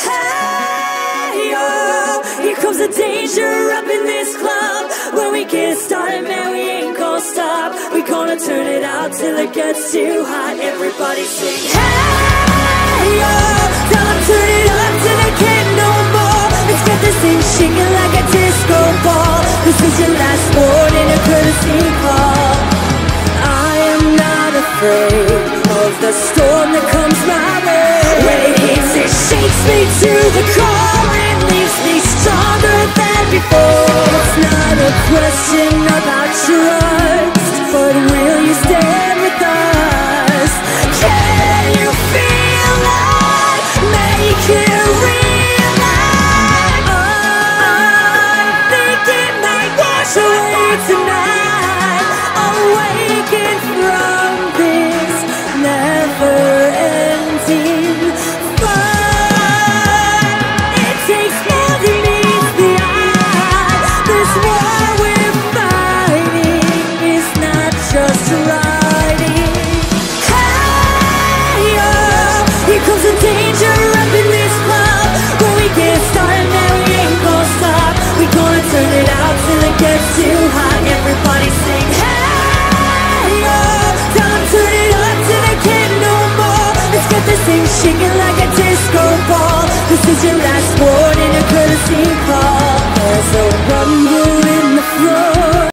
Hey, oh, here comes the danger up in this club. When we get started, man, we ain't gonna stop. We gonna turn it out till it gets too hot. Everybody sing, hey, oh, tell them turn it up till they can't no more. Let's get this thing shaking like a disco ball. This is your last warning, a courtesy call. I am not afraid of the storm that comes it shakes me to the core and leaves me stronger than before. It's not a question about trust, but will you stand with us? Can you feel it? Make it real. I think it might wash away tonight. Awaken from shaking like a disco